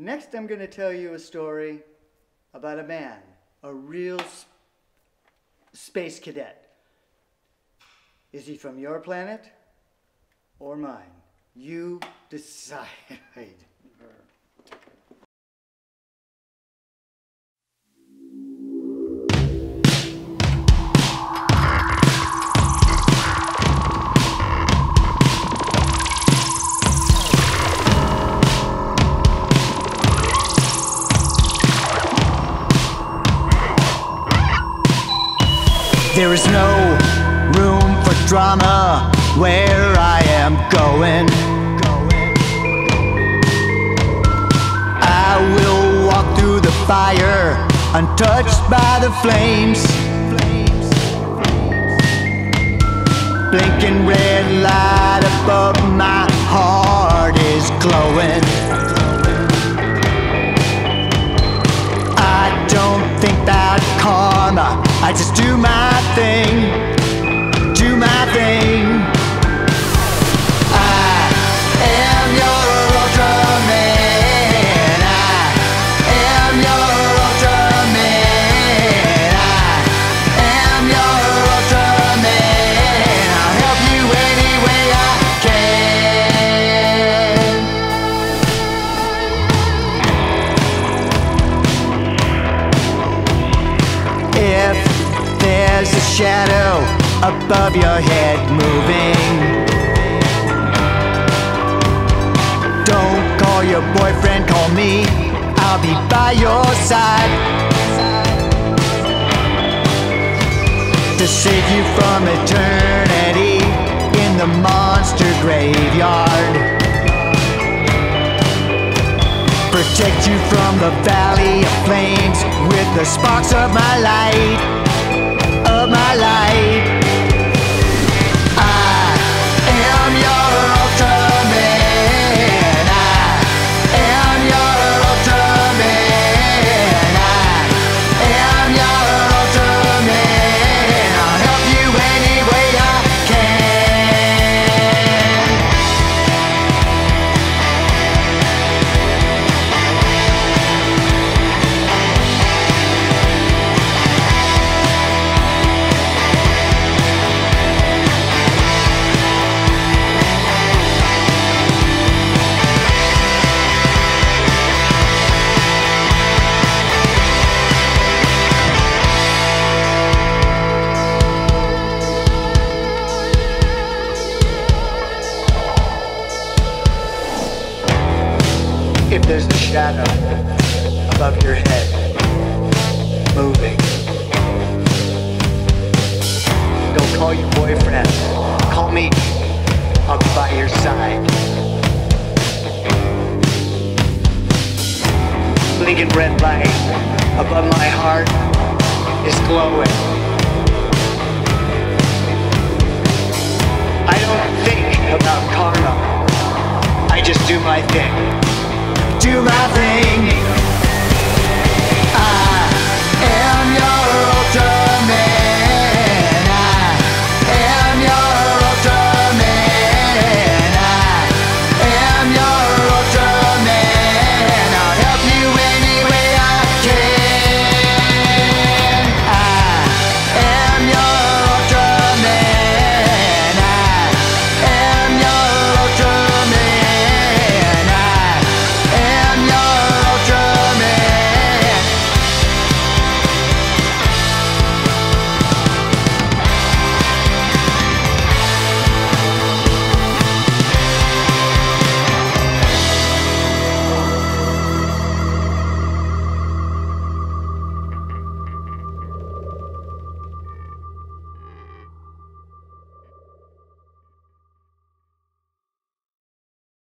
Next, I'm going to tell you a story about a man, a real sp- space cadet. Is he from your planet or mine? You decide. There is no room for drama where I am going. I will walk through the fire untouched by the flames. Blinking red light above my heart is glowing. I just do my thing, shadow above your head moving, don't call your boyfriend, call me. I'll be by your side to save you from eternity in the monster graveyard. Protect you from the valley of flames with the sparks of my light, there's a shadow above your head moving, don't call your boyfriend. Call me. I'll be by your side. Blinking red light above my heart is glowing. I don't think about karma. I just do my thing. Do my.